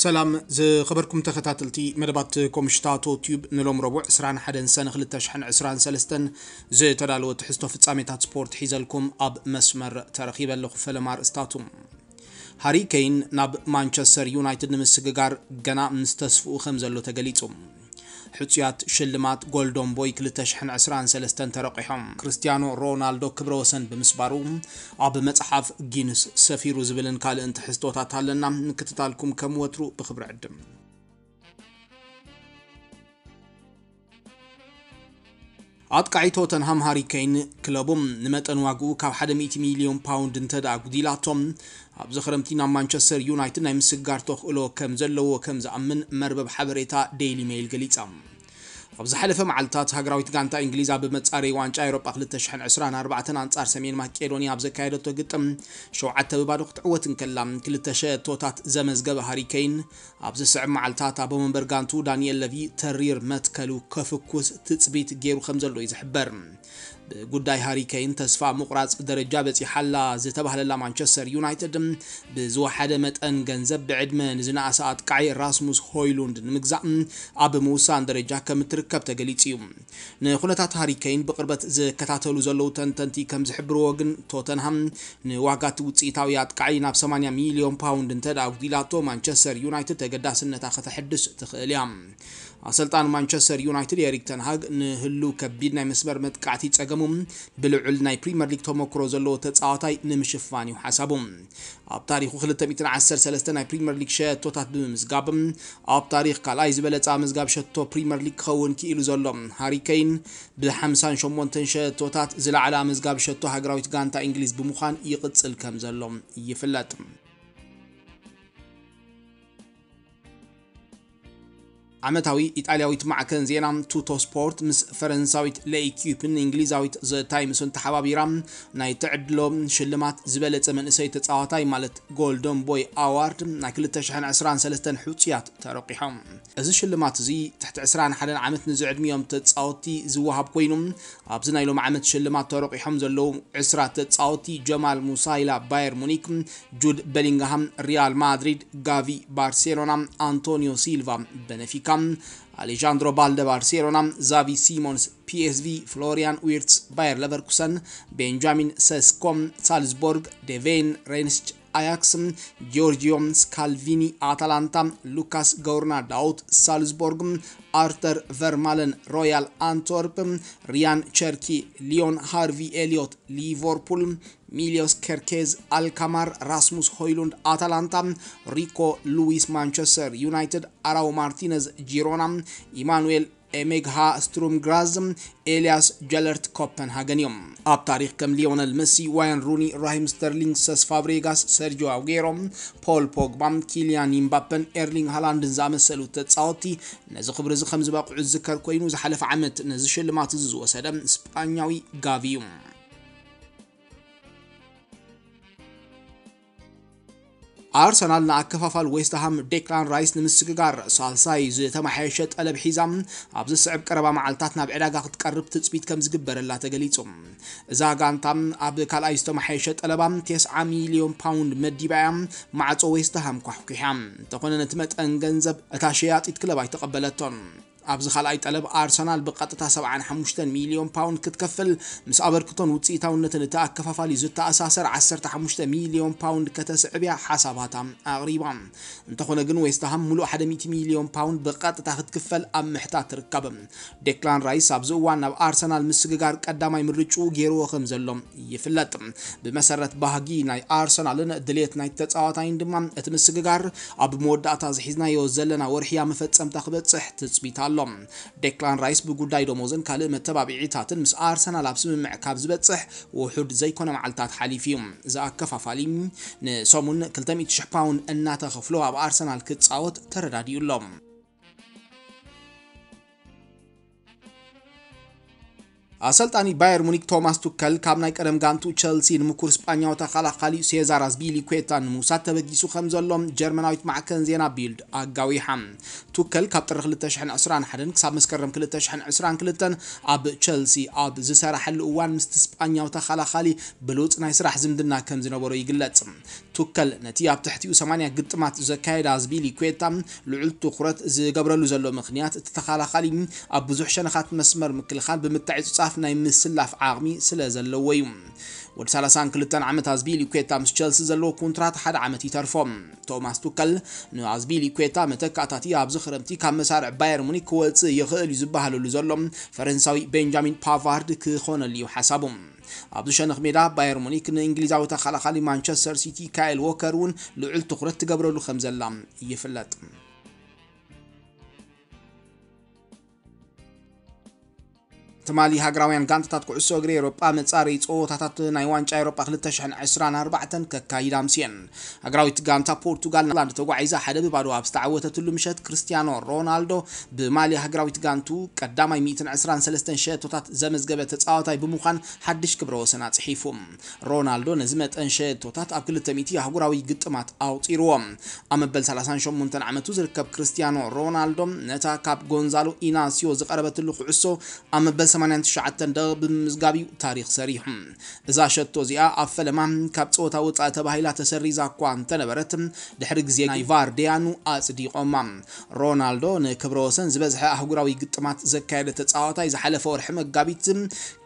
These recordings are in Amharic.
ሰላም ዝኸበርኩም ተኸታተልቲ መደባት ኮምሽታቶ ቲዩብ ንሎም ረቡዕ 21 ሰነ 2023 ዝተዳለወ ትሕዝቶ ፍጻሜታት ስፖርት ሒዘልኩም ኣብ መስመር ተረኺበ ኣለኹ ፈለማ ርእስታቱ ሃሪ ኬይን ናብ ማንቸስተር ዩናይትድ ንምስግጋር ገና ምስ ተስፍኡ ከም ዘሎ ተገሊጹ ሕፁያት ሽልማት ጎልዶን ቦይ 2023 ተረቂሖም ክርስቲያኖ ሮናልዶ ክብረ ወሰን ብምስባሩ ኣብ መፅሓፍ ጊንስ ሰፊሩ ዝብልን ካልእን ትሕዝቶታት ኣለና ንክትታልኩም ከም ወትሩ ብክብሪ ዕድም ኣጥቃዒ ቶተንሃም ሃሪ ኬይን ክለቦም ንመጠን ዋግኡ ካብ 100 ሚሊዮን ፓውንድ እንተደኣ ጉዲላቶም ኣብዚ ክረምቲ ናብ ማንቸስተር ዩናይትድ ናይ ምስጋር ተኽእሎ ከም ዘለዎ ከም ዝኣምን መርበብ ሓበሬታ ዴይሊ ሜይል ገሊጻ ኣብ ዝሓለፈ መዓልትታት ሃገራዊት ጋንታ እንግሊዝ ኣብ መጻረዪ ዋንጫ ኤሮጳ 2024 ኣንጻር ሰሜን ማቄዶንያ ኣብ ዘካየደቶ ግጥም ሸውዓተ ብባዶ ክትዕወት እንከላ ክልተ ሸቶታት ዘመዝገበ ሃሪ ኬይን ኣብዚ ስዕብ መዓልትታት ኣብ መንበር ጋንቱ ዳንኤል ለቪ ተሪር መትከሉ ከፍኩስ ትፅቢት ገይሩ ከም ዘሎ እዩ ዝሕበር ብጉዳይ ሃሪ ተስፋ ምቁራፅ ደረጃ በፂሓላ ዝተባህለላ ማንቸስተር ዩናይትድ ብዝወሓደ መጠን ገንዘብ ብዕድመ ንዝነኣሰ ኣጥቃዒ ራስሙስ ሆይሉንድ ንምግዛእ ኣብ ምውሳን ደረጃ ከም እትርከብ ተገሊጹ። እዩ ንኩነታት ሃሪ ብቅርበት ዝከታተሉ ዘለው ተንተንቲ ከም ዝሕብርዎ ግን ቶተንሃም ንዋጋቲ ውፅኢታዊ ኣጥቃዒ ናብ 80 ሚሊዮን ፓውንድ እንተደኣ ጉዲላቶ ማንቸስተር ዩናይትድ ተገዳስነታ ከተሕድስ ትኽእል እያ ኣሰልጣን ማንቸስተር ዩናይትድ ኤሪክ ተንሃግ ንህሉ ከቢድ ናይ መስመር መጥቃዕቲ ፀገሙ ብልዑል ናይ ፕሪምየር ሊግ ተመክሮ ዘለዎ ተፃዋታይ ንምሽፋን እዩ ሓሳቡ ኣብ ታሪኹ 213 ናይ ፕሪምየር ሊግ ሸቶታት ብምምዝጋብ ኣብ ታሪክ ካልኣይ ዝበለፃ ምዝጋብ ሸቶ ፕሪምየር ሊግ ክኸውን ክኢሉ ዘሎ ሃሪ ኬይን ብ58 ሸቶታት ዝለዓለ ምዝጋብ ሸቶ ሃገራዊት ጋንታ እንግሊዝ ብምዃን ይቕፅል ከም ዘሎ ይፍለጥ ዓመታዊ ኢጣልያዊት ማዕከን ዜና ቱቶ ስፖርት ምስ ፈረንሳዊት ለኢኪፕን እንግሊዛዊት ዘ ታይምስን ተሓባቢራ ናይ ትዕድሎ ሽልማት ዝበለፀ መንእሰይ ተፃዋታይ ማለት ጎልደን ቦይ ኣዋርድ ናይ 2023 ሕፁያት ተረቂሖም እዚ ሽልማት እዚ ትሕቲ 21 ዓመት ንዝዕድሚዮም ተፃወቲ ዝወሃብ ኮይኑ ኣብዚ ናይ ሎም ዓመት ሽልማት ተረቂሖም ዘለው 20 ተፃወቲ ጀማል ሙሳይላ ባየር ሙኒክ ጁድ ቤሊንግሃም ሪያል ማድሪድ ጋቪ ባርሴሎና አንቶኒዮ ሲልቫ በነፊካ አሌጃንድሮ ባልደ ባርሴሎና ዛቪ ሲሞንስ ፒኤስቪ ፍሎሪያን ዊርትስ ባየር ለቨርኩሰን ቤንጃሚን ሰስኮም ሳልዝቦርግ ዴቬን ሬንስች አያክስ ጂዮርጂዮ ስካልቪኒ አታላንታ ሉካስ ገውርና ዳውት ሳልዝቦርግ አርተር ቨርማለን ሮያል አንትወርፕ ሪያን ቸርኪ ሊዮን ሃርቪ ኤሊዮት ሊቨርፑል ሚሊዮስ ኬርኬዝ አልካማር ራስሙስ ሆይሉንድ አታላንታ ሪኮ ሉዊስ ማንቸስተር ዩናይትድ አራው ማርቲነዝ ጂሮና ኢማኑኤል ኤሜግሃ ስትሩም ግራዝ ኤልያስ ጀለርት ኮፐንሃገን እዮም ኣብ ታሪክ ከም ሊዮነል መሲ ዋይን ሩኒ ራሂም ስተርሊንግ ሰስ ፋብሬጋስ ሰርጂዮ አጉሮ ፖል ፖግባ ኪልያን ኢምባፐን ኤርሊንግ ሃላንድን ዝኣመሰሉ ተፃወቲ ነዚ ክብሪ እዚ ከም ዝበቅዑ ዝዝከር ኮይኑ ዝሓለፈ ዓመት ነዚ ሽልማት እዚ ዝወሰደ ስጳኛዊ ጋቪ እዩ ኣርሰናል ንኣከፋፋል ዌስትሃም ዴክላን ራይስ ንምስግጋር ሳልሳይ ዝተመሓየሸ ጠለብ ሒዛ ኣብዚ ስዕብ ቀረባ መዓልትታት ናብ ዕዳጋ ክትቀርብ ትፅቢት ከም ዝግበረላ ተገሊጹ። እዛ ጋንታ ኣብ ካልኣይ ዝተመሓየሸ ጠለባ 9 ሚሊዮን ፓውንድ መዲባ ማዕፆ ዌስትሃም ኳሕኩሓ እንተኾነ ነቲ መጠን ገንዘብ እታ ሸያጢት ክለብ ኣይተቐበለቶን ኣብዚ ካልኣይ ጠለብ ኣርሰናል ብቐጥታ 75 ሚሊዮን ፓውንድ ክትከፍል ምስ ኣበርክቶን ውፅኢታውነትን እቲ ኣከፋፋሊ ዝተኣሳሰር 15 ሚሊዮን ፓውንድ ከተስዕብያ ሓሳባታ ኣቕሪባ። እንተኾነ ግን ዌስትሃም ሙሉእ 100 ሚሊዮን ፓውንድ ብቐጥታ ክትክፈል ኣብ ምሕታት ትርከብ። ዴክላን ራይስ ኣብዚ እዋን ናብ ኣርሰናል ምስግጋር ቀዳማይ ምርጭኡ ገይርዎ ከም ዘሎ ይፍለጥ። ብመሰረት ባህጊ ናይ ኣርሰናልን ድሌት ናይ ተፃዋታይን ድማ እቲ ምስግጋር ኣብ መወዳእታ ዝሒዝናዮ ዘለና ወርሕያ መፈፀምታ ክበፅሕ ትፅቢት ኣሎ ዴክላን ራይስ ብጉዳይ ደሞዝን ካልእ መተባቢዒታትን ምስ ኣርሰናል ኣብ ስምምዕ ካብ ዝበፅሕ ውሑድ ዘይኮነ መዓልትታት ሓሊፍ እዩ። እዚ ኣከፋፋሊ ንሰሙን 200,000 ፓውንድ እናተኸፍሎ ኣብ ኣርሰናል ክፃወት ተረዳዲኡሎም። ኣሰልጣኒ ባየር ሙኒክ ቶማስ ቱከል ካብ ናይ ቀደም ጋንቱ ቸልሲ ንምኩር ስጳኛዊ ተኸላኻሊ ሴዛር አዝፒሊኩዌታ ንምውሳድ ተበጊሱ ከም ዘሎም ጀርመናዊት ማዕከን ዜና ቢልድ ኣጋዊሓ ቱከል ካብ ጥሪ 2021 ክሳብ መስከረም 2022 ኣብ ቸልሲ ኣብ ዝሰራሐሉ እዋን ምስቲ ስጳኛዊ ተኸላኻሊ ብሉፅ ናይ ስራሕ ዝምድና ከም ዝነበሮ ይግለጽ ቱከል ነቲ ኣብ ትሕቲኡ 80 ግጥማት ዘካየደ አዝፒሊኩዌታ ልዑል ትኩረት ዝገብረሉ ዘሎ ምክንያት እቲ ተኸላኻሊ ኣብ ብዙሕ ሸነኻት መስመር ምክልኻል ብምታይ ፅጻፍ ናይ ምስላፍ ዓቕሚ ስለ ዘለዎ እዩ ወዲ 32 ዓመት አዝፒሊኩዌታ ምስ ቸልሲ ዘለዎ ኮንትራት ሓደ ዓመት ይተርፎም ቶማስ ቱከል ንአዝፒሊኩዌታ መተካእታቲ ኣብዚ ክረምቲ ካብ መሳርዕ ባየር ሙኒክ ክወፅእ ይኽእል እዩ ዝበሃለሉ ዘሎ ፈረንሳዊ ቤንጃሚን ፓቫርድ ክኾነሉ እዩ ሓሳቡ ኣብዚ ሸነኽ ሜዳ ባየር ሙኒክ ንእንግሊዛዊ ተኸላኻሊ ማንቸስተር ሲቲ ካይል ዎከር እውን ልዑል ትኩረት ትገብረሉ ከም ዘላ ይፍለጥ ትማሊ ሃገራውያን ጋንታታት ኩዕሶ እግሪ ኤሮጳ መጻረዪ ፀወታታት ናይ ዋንጫ ኤሮጳ 2024 ከካይዳ ኣምስየን። ሃገራዊት ጋንታ ፖርቱጋል ላንድ ተጓዒዛ ሓደ ብባዶ ኣብ ዝተዓወተትሉ ምሸት ክርስቲያኖ ሮናልዶ ብማሊ ሃገራዊት ጋንቱ ቀዳማይ 123 ሸቶታት ዘመዝገበ ተፃዋታይ ብምዃን ሓድሽ ክብረ ወሰን ኣፅሒፉ ሮናልዶ ነዚ መጠን ሸቶታት ኣብ 200 ኣህጉራዊ ግጥማት ኣውፂርዎም። ኣብ መበል 38 ዓመቱ ዝርከብ ክርስቲያኖ ሮናልዶ ነታ ካብ ጎንዛሎ ኢናሲዮ ዝቐረበትሉ ኩዕሶ ኣብ መበል 89 ደቂ ብምዝጋቢኡ ታሪክ ሰሪሑ እዛ ሸቶ እዚኣ ኣብ ፈለማ ካብ ፀወታ ወፃኢ ተባሂላ ተሰሪዛ እኳ እንተነበረት ድሕሪ ግዜ ናይ ቫር ዴያኑ ኣፅዲቆማ ሮናልዶ ንክብረ ወሰን ዝበዝሐ ኣህጉራዊ ግጥማት ዘካየደ ተፃዋታይ ዝሓለፈ ወርሒ መጋቢት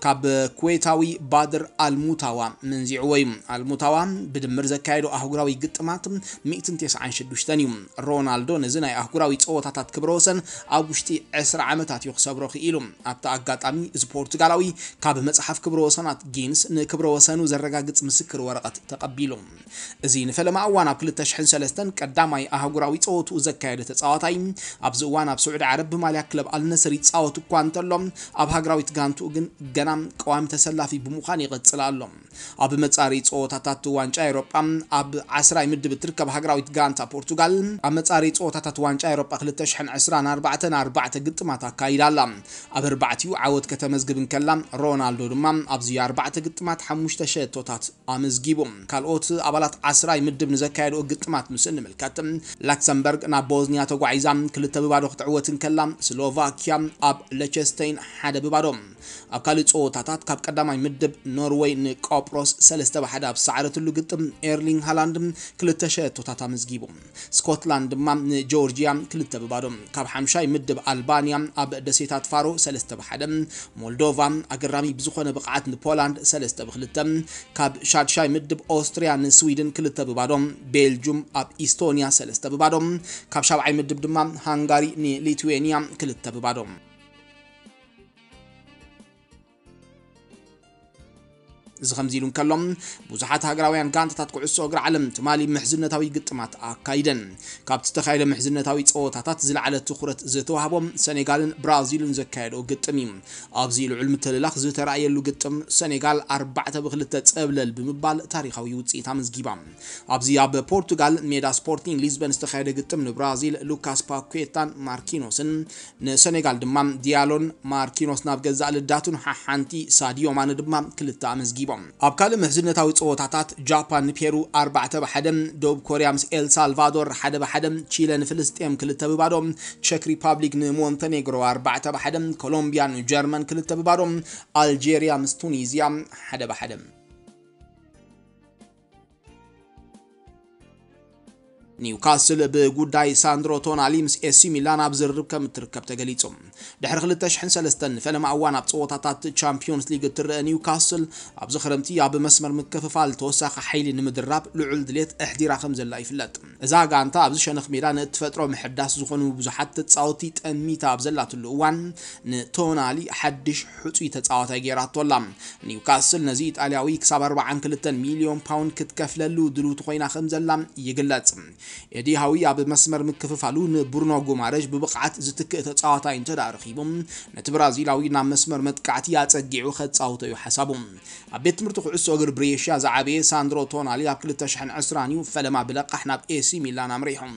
ካብ ኩዌታዊ ባድር አልሙታዋ መንዚዕዎ እዩ። አልሙታዋ ብድምር ዘካየዶ ኣህጉራዊ ግጥማት 196 እዩ። ሮናልዶ ነዚ ናይ ኣህጉራዊ ፀወታታት ክብረ ወሰን ኣብ ውሽጢ 20 ዓመታት እዩ ክሰብሮ ክኢሉ ኣብቲ ኣጋጣሚ እዚ ፖርቱጋላዊ ካብ መፅሓፍ ክብረ ወሰናት ጊንስ ንክብረ ወሰኑ ዘረጋግፅ ምስክር ወረቐት ተቐቢሉ። እዚ ንፈለማ እዋን ኣብ 2003 ቀዳማይ ኣህጉራዊ ፀወትኡ ዘካየደ ተፃዋታይ ኣብዚ እዋን ኣብ ስዑድ ዓረብ ብማልያ ክለብ ኣልነስር ይፃወት እኳ እንተሎ። ኣብ ሃገራዊት ጋንቱ ግን ገና ቀዋሚ ተሰላፊ ብምዃን ይቐፅል ኣሎ ኣብ መፃሪ ፀወታታት ዋንጫ ኤሮጳ ኣብ 10 ምድብ እትርከብ ሃገራዊት ጋንታ ፖርቱጋል ኣብ መፃሪ ፀወታታት ዋንጫ ኤሮጳ 2024 4 ግጥማት ኣካይዳ ኣላ ኣብ ኣርባዕቲኡ ዓወት ከተመዝግብ እንከላ ሮናልዶ ድማ ኣብዚ ኣርባዕተ ግጥማት ሓሙሽተ ሸቶታት ኣመዝጊቡ። ካልኦት ኣባላት ዓስራይ ምድብ ንዘካየድኦ ግጥማት ምስ ንምልከት ላክሰምበርግ ናብ ቦዝኒያ ተጓዒዛ ክልተ ብባዶ ክትዕወት እንከላ ስሎቫኪያ ኣብ ለቸስተይን ሓደ ብባዶ። ኣብ ካልእ ፀወታታት ካብ ቀዳማይ ምድብ ኖርዌይ ንቆጵሮስ ሰለስተ ብሓደ ኣብ ሰዓረትሉ ግጥም ኤርሊንግ ሃላንድ ክልተ ሸቶታት ኣመዝጊቡ። ስኮትላንድ ድማ ንጆርጂያ ክልተ ብባዶ። ካብ ሓምሻይ ምድብ ኣልባንያ ኣብ ደሴታት ፋሮ ሰለስተ ብሓደ ሞልዶቫ ኣገራሚ ብዝኾነ ብቕዓት ንፖላንድ ሰለስተ ብክልተ ካብ ሻድሻይ ምድብ ኦስትሪያ ንስዊድን ክልተ ብባዶም ቤልጁም ኣብ ኢስቶኒያ ሰለስተ ብባዶም ካብ ሻብዓይ ምድብ ድማ ሃንጋሪ ንሊትዌንያ ክልተ ብባዶም እዚ ከምዚ ኢሉ እንከሎም ብዙሓት ሃገራውያን ጋንታታት ኩዕሶ እግሪ ዓለም ትማሊ ምሕዝነታዊ ግጥማት ኣካይደን ካብቲ ዝተካየደ ምሕዝነታዊ ፀወታታት ዝለዓለ ትኩረት ዝተዋህቦም ሰኔጋልን ብራዚልን ዘካየደኦ ግጥም እዩ ኣብዚ ልዑል ምትልላኽ ዝተረኣየሉ ግጥም ሰኔጋል ኣርባዕተ ብክልተ ፀብለል ብምባል ታሪካዊ ውፅኢት ኣመዝጊባ ኣብዚ ኣብ ፖርቱጋል ሜዳ ስፖርቲንግ ሊዝበን ዝተካየደ ግጥም ንብራዚል ሉካስ ፓኩዌታን ማርኪኖስን ንሰኔጋል ድማ ዲያሎን ማርኪኖስ ናብ ገዛእ ልዳቱን ሓሓንቲ ሳዲዮ ማነ ድማ ክልተ ኣመዝጊቦም ኣብ ካልእ ምሕዝነታዊ ፀወታታት ጃፓን ንፔሩ 4 ብሓደም ደቡብ ኮርያ ምስ ኤልሳልቫዶር ሓደ ብሓደም ቺለ ንፍልስጤም ክልተ ብባዶም ቼክ ሪፐብሊክ ንሞንተኔግሮ 4 ብሓደም ኮሎምቢያ ንጀርመን ክልተ ብባዶም ኣልጄሪያ ምስ ቱኒዝያ ሓደ ብሓደም نيوكاسل بجوداي ساندرو توناليمس اسي ميلان ابزرب كم تركب تجليتهم دحر خلت تشحن سلستن فلما عوان بصوتات تشامبيونز ليج تر نيوكاسل ابز خرمتي اب مسمر متكففال توساخ حيل نمدراب لعل دليت احدي راخم زلا يفلط እዛ ጋንታ ኣብዚ ሸነኽ ሜዳ ንተፈጥሮ ምሕዳስ ዝኾኑ ብዙሓት ተፃወቲ ጠሚታ ኣብ ዘላትሉ እዋን ንቶናሊ ሓድሽ ሕፁይ ተፃዋታይ ገይራቶላ ኒውካስል ነዚ ኢጣልያዊ ክሳብ 42 ሚሊዮን ፓውንድ ክትከፍለሉ ድልውቲ ኮይና ከም ዘላ ይግለጽ ኤዲ ሃዊ ኣብ መስመር ምክፍፋሉ ንቡርኖ ጉማረጅ ብብቕዓት ዝትክእ ተፃዋታይ እንተ ረኺቦም ነቲ ብራዚላዊ ናብ መስመር መጥቃዕቲ ኣፀጊዑ ከፃውቶ እዩ ሓሳቡ ኣብ ቤት ትምህርቲ ኩዕሶ እግሪ ብሬሽያ ዝዓበየ ሳንድሮ ቶናሊ ኣብ 2020 እዩ ፈለማ ብለቃሕ ናብ ኤሲ ሚላን ኣምሪሖም።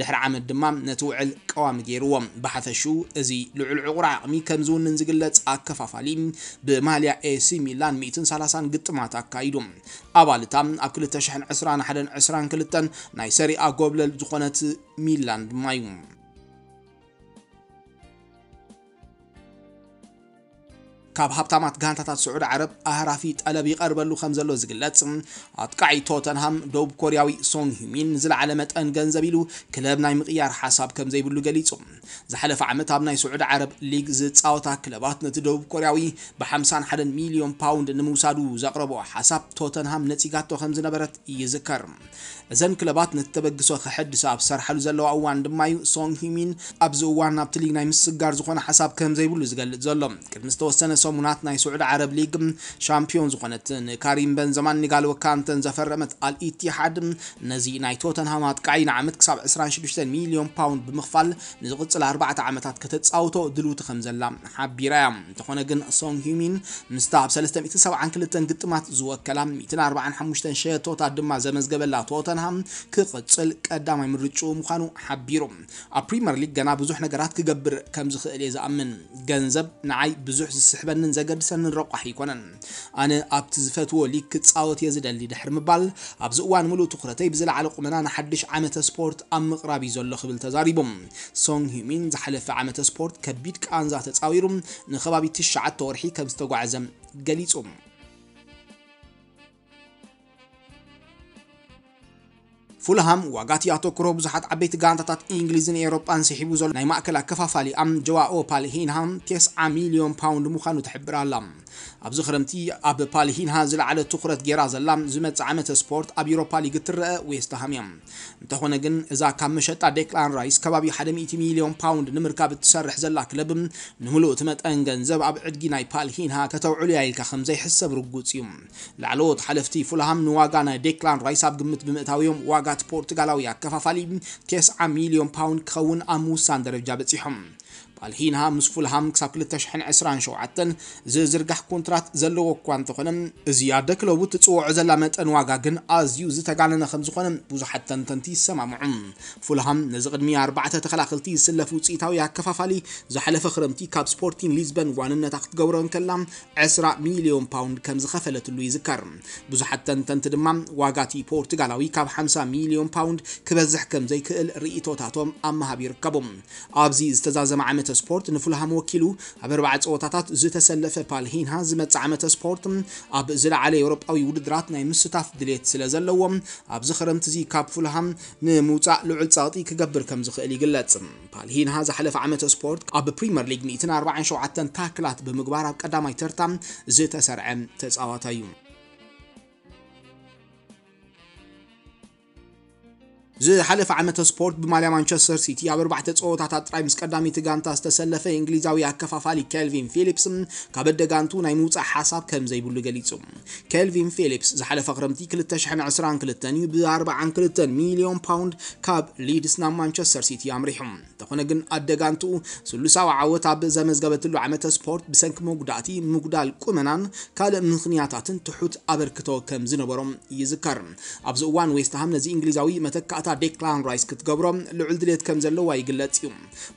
ድሕሪ ዓመት ድማ ነቲ ውዕል ቀዋሚ ገይርዎም ብሓፈሹ እዚ ልዑል ዕቑር ዓቕሚ ከም ዝውንን ዝግለጽ ኣከፋፋሊ ብማልያ ኤሲ ሚላን 130 ግጥማት ኣካይዱ። ኣባልታ ኣብ 2021-22 ናይ ሰሪኣ ጎብለል ዝኾነት ሚላን ድማ እዩ ካብ ሃብታማት ጋንታታት ስዑድ ዓረብ ኣህራፊ ጠለብ ይቐርበሉ ከም ዘሎ ዝግለጽ። ኣጥቃዒ ቶተንሃም ደቡብ ኮርያዊ ሶንግ ሂሚን ዝለዓለ መጠን ገንዘብ ኢሉ ክለብ ናይ ምቕያር ሓሳብ ከም ዘይብሉ ገሊጹ። ዝሓለፈ ዓመት ኣብ ናይ ስዑድ ዓረብ ሊግ ዝፃወታ ክለባት ነቲ ደቡብ ኮርያዊ ብ51 ሚልዮን ፓውንድ ንምውሳዱ ዘቕረቦ ሓሳብ ቶተንሃም ነፂጋቶ ከም ዝነበረት ይዝከር እዘን ክለባት ነቲ ተበግሶ ክሕድስ ኣብ ዝሰርሓሉ ዘለዋ እዋን ድማ እዩ። ሶንግ ሂሚን ኣብዚ እዋን ናብቲ ሊግ ናይ ምስጋር ዝኾነ ሓሳብ ከም ዘይብሉ ዝገልጽ ዘሎ። ቅድሚ ዝተወሰነ ሰሙናት ናይ ስዑድ ዓረብ ሊግ ሻምፒዮን ዝኾነት ንካሪም በንዘማን ኒጋሎ ካንተን ዘፈረመት አልኢቲሓድ ነዚ ናይ ቶተንሃም ኣጥቃዒ ንዓመት ክሳብ 26 ሚልዮን ፓውንድ ብምኽፋል ንዝቕፅል 4 ዓመታት ከተፃውቶ ድልውቲ ከም ዘላ ሓቢራ እያ እንተኾነ ግን ሶንግ ሂሚን ምስታ ኣብ 372 ግጥማት ዝወከላ 145 ሸቶታት ድማ ዘመዝገበላ ቶተንሃም ክቕፅል ቀዳማይ ምርጩ ምዃኑ ሓቢሩ ኣብ ፕሪምየር ሊግ ገና ብዙሕ ነገራት ክገብር ከም ዝኽእል እየ ዝኣምን ገንዘብ ንዓይ ብዙሕ ዝስሕበንን ዘገድሰንን ረቋሕ ይኮነን ኣነ ኣብቲ ዝፈትዎ ሊግ ክፃወት እየ ዝደሊ ድሕሪ ምባል ኣብዚ እዋን ሙሉእ ትኩረተይ ብዝለዓለ ቁመና ንሓድሽ ዓመተ ስፖርት ኣብ ምቕራብ እዩ ዘሎ ክብል ተዛሪቦም ሶንግ ሂሚን ዝሓለፈ ዓመተ ስፖርት ከቢድ ቃንዛ ተፃዊሩ ንከባቢ ትሽዓተ ወርሒ ከም ዝተጓዓዘ ገሊጹ ፉልሃም ዋጋት ያተኩሮ ብዙሓት ዓበይቲ ጋንታታት እንግሊዝን ኤሮጳን ስሒቡ ዘሎ ናይ ማእከል ኣከፋፋሊ ኣም ጀዋኦ ፓልሂንሃም 9 ሚልዮን ፓውንድ ምዃኑ ትሕብር ኣላ ኣብዚ ክረምቲ ኣብ ፓልሂንሃ ዝለዓለ ትኩረት ጌራ ዘላ ዝመፅእ ዓመተ ስፖርት ኣብ ኤሮፓ ሊግ ትረአ ዌስትሃም እያ እንተኾነ ግን እዛ ካብ መሸጣ ዴክላን ራይስ ከባቢ 100 ሚልዮን ፓውንድ ንምርካብ እትሰርሕ ዘላ ክለብ ንምሉእ እቲ መጠን ገንዘብ ኣብ ዕድጊ ናይ ፓልሂንሃ ከተውዕሉ ኢልካ ከም ዘይሕሰብ ርጉፅ እዩ ላዕለዎት ሓለፍቲ ፉልሃም ንዋጋ ናይ ዴክላን ራይስ ኣብ ግምት ብምእታዊዮም ፖርቱጋላዊ ኣከፋፋሊ 9 ሚልዮን ፓውንድ ክኸውን ኣብ ምውሳን ደረጃ በፂሖም ፓልሂንሃ ምስ ፉልሃም ክሳብ 2027 ዝዝርጋሕ ኮንትራት ዘለዎ እኳ እንተኾነ እዚ ኣደ ክለቡ ትፅውዖ ዘላ መጠን ዋጋ ግን ኣዝዩ ዝተጋነነ ከም ዝኾነ ብዙሓት ተንተንቲ ይሰማምዑ ፉልሃም ነዚ ቅድሚ ኣርባዕተ ተኸላኸልቲ ዝስለፍ ውፅኢታዊ ኣከፋፋሊ ዝሓለፈ ክረምቲ ካብ ስፖርቲን ሊዝበን ዋንነታ ክትገብሮ ከላ 20 ሚልዮን ፓውንድ ከም ዝኸፈለትሉ ይዝከር ብዙሓት ተንተንቲ ድማ ዋጋቲ ፖርቱጋላዊ ካብ 50 ሚልዮን ፓውንድ ክበዝሕ ከም ዘይክእል ርእቶታቶም ኣብ መሃብ ይርከቡ ኣብዚ ዝተዛዘመ ዓመተ ስፖርት ንፉልሃም ወኪሉ ኣብ ኣርባዕ ፀወታታት ዝተሰለፈ ፓልሂንሃ ዝመፅእ ዓመተ ስፖርት ኣብ ዝለዓለ ኤውሮጳዊ ውድድራት ናይ ምስታፍ ድሌት ስለ ዘለዎም ኣብዚ ክረምቲ እዚ ካብ ፉልሃም ንምውፃእ ልዑል ፀቕጢ ክገብር ከም ዝኽእል ይግለጽ ፓልሂንሃ ዝሓለፈ ዓመተ ስፖርት ኣብ ፕሪምየር ሊግ 147 ታክላት ብምግባር ኣብ ቀዳማይ ተርታ ዝተሰርዐ ተፃዋታይ እዩ ዝሓለፈ ዓመተ ስፖርት ብማልያ ማንቸስተር ሲቲ ኣብ ኣርባዕተ ፀወታታት ጥራይ ምስ ቀዳሚቲ ጋንታ ዝተሰለፈ እንግሊዛዊ ኣከፋፋሊ ኬልቪን ፊሊፕስ ካብ ኣደጋንቱ ናይ ምውፃእ ሓሳብ ከም ዘይብሉ ገሊጹ። ኬልቪን ፊሊፕስ ዝሓለፈ ክረምቲ 2022 እዩ ብ42 ሚልዮን ፓውንድ ካብ ሊድስ ናብ ማንቸስተር ሲቲ ኣምሪሑ። እንተኾነ ግን ኣደጋንቱ ስሉሳዊ ዓወት ኣብ ዘመዝገበትሉ ዓመተ ስፖርት ብሰንኪ መጉዳእቲ ምጉዳል ቁመናን ካልእ ምክንያታትን ትሑት ኣበርክቶ ከም ዝነበሮም ይዝከር። ኣብዚ እዋን ዌስትሃም ነዚ እንግሊዛዊ መተካእታ ዴክላን ራይስ ክትገብሮም ልዑል ድሌት ከም ዘለዋ ይግለጽ እዩ።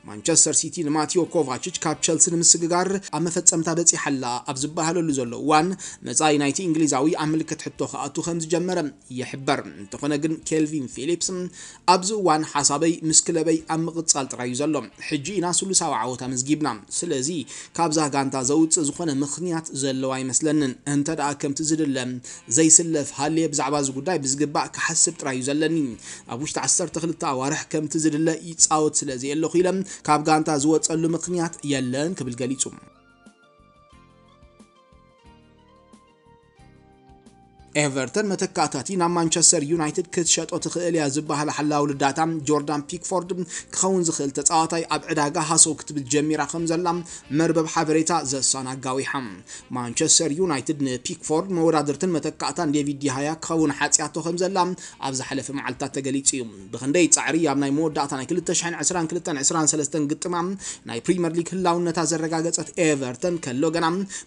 ማንቸስተር ሲቲ ንማቴዮ ኮቫቺች ካብ ቸልሲ ንምስግጋር ኣብ መፈፀምታ በፂሓላ ኣብ ዝበሃለሉ ዘሎ እዋን መጻኢ ናይቲ እንግሊዛዊ ኣብ ምልክት ሕቶ ከኣቱ ከም ዝጀመረ ይሕበር። እንተኾነ ግን ኬልቪን ፊሊፕስ ኣብዚ እዋን ሓሳበይ ምስ ክለበይ ኣብ ምቕፃል ጥራይ ዘሎ። ሕጂ ኢና ስሉሳዊ ዓወታ መዝጊብና ስለዚ ካብዛ ጋንታ ዘውፅእ ዝኾነ ምክንያት ዘለዋ ኣይመስለንን። እንተ ከምቲ ዝድለ ዘይስለፍ ሃልየ ብዛዕባ እዚ ጉዳይ ብዝግባእ ክሓስብ ጥራይ ዘለኒ። ኣብ ውሽጢ 12 ኣዋርሕ ከምቲ ዝድለ ይፃወት ስለ ዘየለኹ ኢሎም ካብ ጋንታ ዝወፀሉ ምክንያት የለን ክብል ገሊጹ ኤቨርተን መተካታቲ ናብ ማንቸስተር ዩናይትድ ክትሸጦ ትኽእል እያ ዝበሃል ሓላዊ ልዳታ ጆርዳን ፒክፎርድ ክኸውን ዝኽእል ተፃዋታይ ኣብ ዕዳጋ ሃሰው ክትብል ጀሚራ ከም ዘላ መርበብ ሓበሬታ ዘሳን ኣጋዊሓ ማንቸስተር ዩናይትድ ንፒክፎርድ መወዳድርትን መተካእታን ዴቪድ ዲሂያ ክኸውን ሓፂያቶ ከም ዘላ ኣብ ዝሓለፈ መዓልትታት ተገሊጹ። እዩ ብክንደይ ፃዕሪ ኣብ ናይ መወዳእታ ናይ 2022-23 ግጥማ ናይ ፕሪምየር ሊግ ህላውነታ ዘረጋገፀት ኤቨርተን ከሎ ገና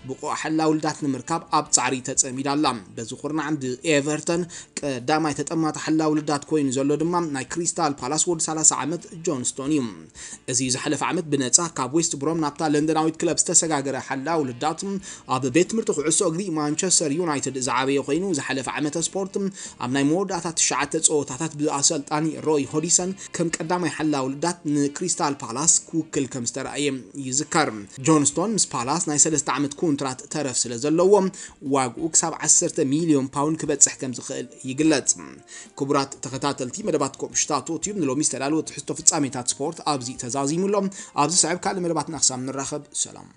ብቑዕ ሓላዊ ልዳት ንምርካብ ኣብ ፃዕሪ ተፀሚዳ ኣላ በዚ ኩርናዕ ብኤቨርተን ቀዳማይ ተጠማቲ ሓላዊ ልዳት ኮይኑ ዘሎ ድማ ናይ ክሪስታል ፓላስ ወዲ 30 ዓመት ጆንስቶን እዩ እዚ ዝሓለፈ ዓመት ብነፃ ካብ ዌስት ብሮም ናብታ ለንደናዊት ክለብ ዝተሰጋገረ ሓላዊ ልዳት ኣብ ቤት ትምህርቲ ኩዕሶ እግሪ ማንቸስተር ዩናይትድ ዝዓበየ ኮይኑ ዝሓለፈ ዓመተ ስፖርት ኣብ ናይ መወዳእታ ትሽዓተ ፀወታታት ብኣሰልጣኒ ሮይ ሆዲሰን ከም ቀዳማይ ሓላዊ ልዳት ንክሪስታል ፓላስ ክውክል ከም ዝተረኣየ ይዝከር ጆንስቶን ምስ ፓላስ ናይ 3 ዓመት ኮንትራት ተረፍ ስለ ዘለዎ ዋግኡ ክሳብ 10 ሚሊዮን ፓውንድ ክበፅሕ ከም ዝኽእል ይግለጽ። ክቡራት ተኸታተልቲ መደባት ኮምሽታቶ ዩቲዩብ ንሎሚ ዝተዳለወ ትሕዝቶ ፍጻሜታት ስፖርት ኣብዚ ተዛዚሙሎም። ኣብዚ ስዕብ ካልእ መደባት ንክሳብ ንራኸብ። ሰላም